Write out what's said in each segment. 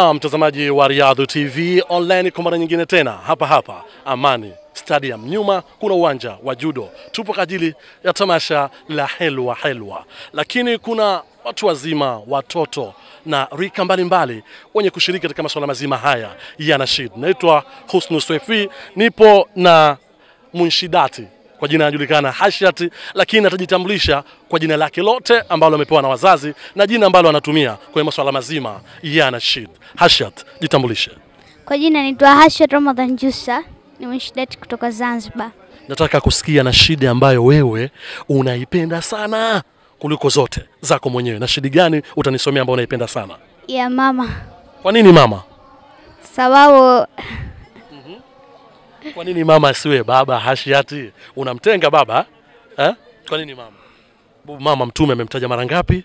Na mtazamaji wa Riyadh TV online kwa mara nyingine tena hapa hapa Amani Stadium. Nyuma kuna uwanja wa judo, tupo kwa ajili ya tamasha la helwa helwa, lakini kuna watu wazima, watoto na rika mbalimbali wenye kushiriki katika masuala mazima haya ya nashid. Naitwa Husnu Swefi, nipo na munshidati kwa jina anajulikana Hashat, lakini atajitambulisha kwa jina lake lote ambalo amepewa na wazazi na jina ambalo anatumia kwenye masuala mazima ya nashid. Hashat, jitambulishe. Kwa jina naitwa Hashat Ramadhan Jusa, ni mshidati kutoka Zanzibar. Nataka kusikia nashidi ambayo wewe unaipenda sana kuliko zote zako mwenyewe. Nashidi gani utanisomea ambayo unaipenda sana? Ya mama, Kwa nini mama? sababu Kwa nini mama siwe baba? Hashiati unamtenga baba eh? Kwa nini mama? Bubu Mama Mtume amemtaja mara ngapi?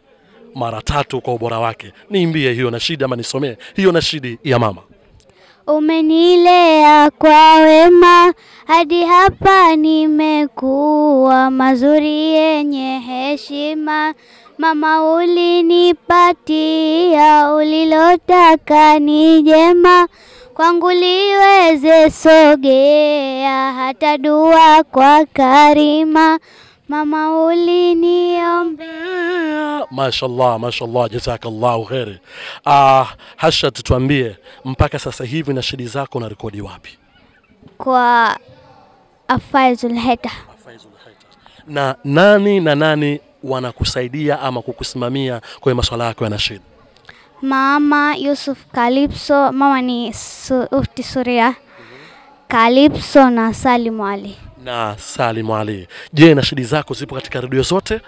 Mara tatu kwa ubora wake. Niimbie hiyo nashidi ama nisomee hiyo nashidi ya mama. umenilea kwa wema hadi hapa nimekuwa, mazuri yenye heshima. Mama, ulinipatia ulilotaka ni jema, kwangu liweze sogea, hata dua kwa karima. Mama, uliniombea Mashallah, mashallah, jazakallahu kheri. Ah, Hasha, tutuambie mpaka sasa hivi na shidi zako na rekodi wapi? kwa Afaizul heta na nani na nani wanakusaidia ama kukusimamia kwenye masuala yako ya nashid? Mama Yusuf Kalipso, mama ni su, ufti Suria Kalipso na Salimu Ali. na salimu Ali. Je, na shidi zako zipo katika redio zote?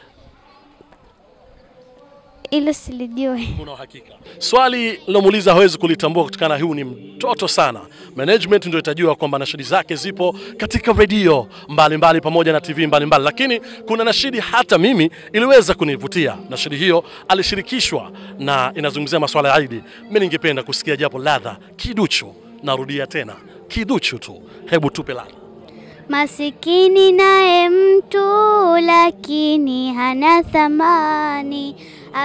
Ile silijue. Kuna uhakika? Swali lilomuuliza hawezi kulitambua kutokana huyu huu ni mtoto sana. Management ndio itajua kwamba nashidi zake zipo katika redio mbalimbali pamoja na TV mbalimbali, mbali. lakini kuna nashidi hata mimi iliweza kunivutia. Nashidi hiyo alishirikishwa na inazungumzia masuala ya Aidi. Mimi ningependa kusikia japo ladha kiduchu. Narudia tena, kiduchu tu. Hebu tupe ladha. Masikini naye mtu lakini hana thamani,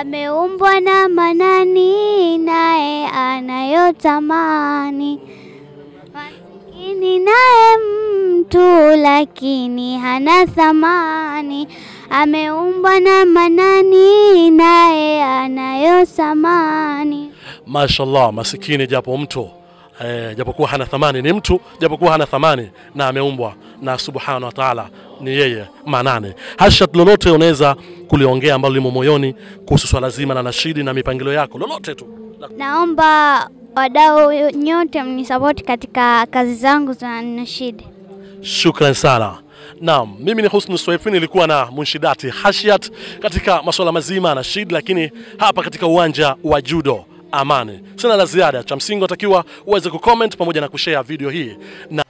ameumbwa na Manani naye anayotamani. Maskini naye mtu lakini hana thamani, ameumbwa na Manani naye anayotamani. Mashallah, masikini japo mtu eh, japokuwa hana thamani ni mtu, japokuwa hana thamani na ameumbwa na subhanahu wa ta'ala, ni yeye Manane. Hashat, lolote unaweza kuliongea ambalo limo moyoni kuhusu swala zima la nashidi na mipangilio yako, lolote tu Naomba wadau nyote mnisapoti katika kazi zangu za nashidi. Shukran sana. Naam, mimi ni Husnu Swaifi, nilikuwa na munshidati Hashiat katika masuala mazima ya nashid, lakini hapa katika uwanja wa judo Amani. Sina la ziada, cha msingi natakiwa uweze kucomment pamoja na kushare video hii na